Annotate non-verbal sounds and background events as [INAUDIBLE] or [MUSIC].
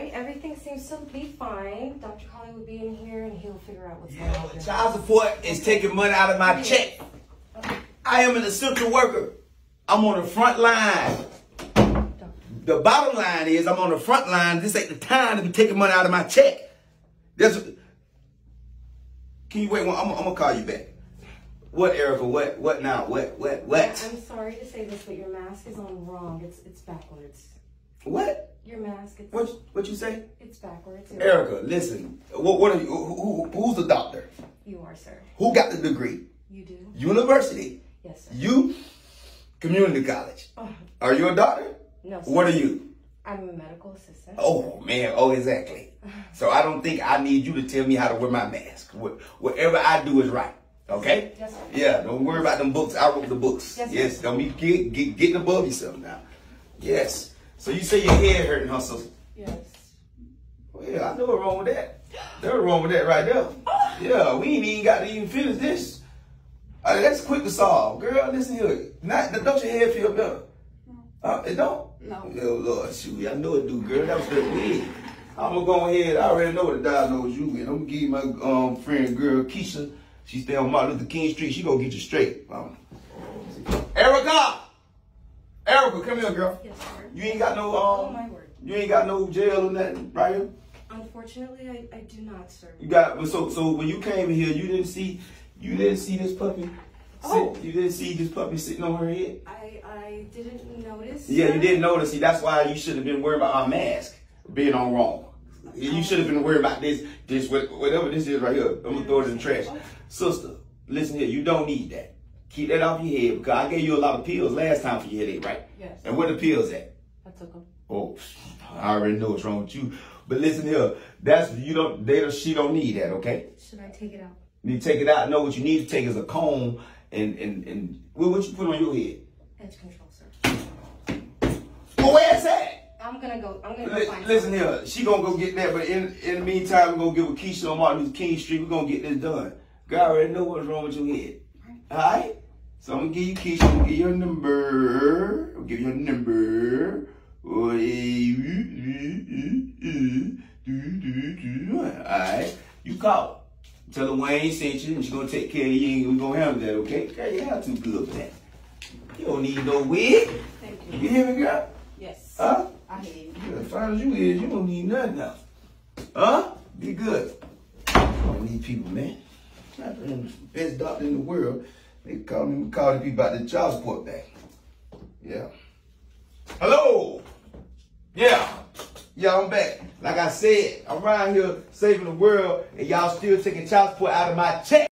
right. Everything seems to be fine. Dr. Colley will be in here and he'll figure out what's Yeah, going on. child support is taking money out of my check. I am an essential worker. I'm on the front line. The bottom line is I'm on the front line. This ain't the time to be taking money out of my check. That's. Can you wait one? I'm, I'm gonna call you back. What, Erica? What? What now? What? What? What? I'm sorry to say this, but your mask is on wrong. It's it's backwards. What? Your mask, it's What? What you say? it's backwards. Erica, listen. What? What are you? Who, who, who's the doctor? You are, sir. Who got the degree? You do. University. Yes, sir. You? Community college. Oh, Are you a doctor? no, sir. What are you? I'm a medical assistant. Oh man, oh exactly. So I don't think I need you to tell me how to wear my mask. Wh- Whatever I do is right. Okay? Yes, sir. Yeah, don't worry about them books. I wrote the books. Yes, yes don't be get, get, getting above yourself now. Yes. So you say your head hurting, sister? Yes. Well, yeah, I know what's wrong with that. There's wrong with that right there. [LAUGHS] Yeah, we ain't even got to even finish this. Uh, that's quick to solve. Girl, listen here. Not, don't your head feel better? Uh, it don't? No. Oh, Lord, shoot. I know it do, girl. That was that wig. I'm gonna go ahead. I already know what to diagnose you with. I'm gonna give my um, friend, girl, Keisha. She stay on Martin Luther King Street. She gonna get you straight. Um, Erica! Erica, come here, girl. Yes, sir. You ain't got no, Oh um, my word. you ain't got no jail or nothing, right here? Unfortunately, I, I do not, sir. You got so so when you came in here, you didn't see you didn't see this puppy. Sit, Oh. you didn't see this puppy sitting on her head. I I didn't notice. Yeah, sir. you didn't notice. See, that's why you shouldn't have been worried about our mask being on wrong. You should have been worried about this, this, whatever this is right here. I'm gonna throw it in the trash. Sister, listen here. You don't need that. Keep that off your head because I gave you a lot of pills last time for your headache, right? Yes. And where the pills at? I took them. Oh, I already know what's wrong with you. But listen here, that's you don't. They don't. She don't need that. Okay. Should I take it out? You need to take it out. No, what you need to take is a comb and and and what, what you put on your head. Edge control, sir. Oh, where's that? I'm gonna go. I'm gonna go find. Listen here, she gonna go get that, but in in the meantime, we're gonna get with Keisha on Martin Luther King Street. We're gonna get this done. God already know what's wrong with your head. All right. So I'm gonna give you Keisha. I'm gonna give you your number. I'll give you your number. Oh, All right. You call. Tell her Wayne sent you, and she gonna take care of you, and we gonna handle that, okay? Girl, you have too good for that. You don't need no wig. Thank You you. hear me, girl? Yes. Huh? I hear you. You as fine as you is, you don't need nothing else. Huh? Be good. I need people, man. Not the best doctor in the world. They call me, call the people about the child support back. Yeah. Hello. Yeah. Yeah, I'm back. Like I said, I'm around here saving the world, and y'all still taking child support out of my check.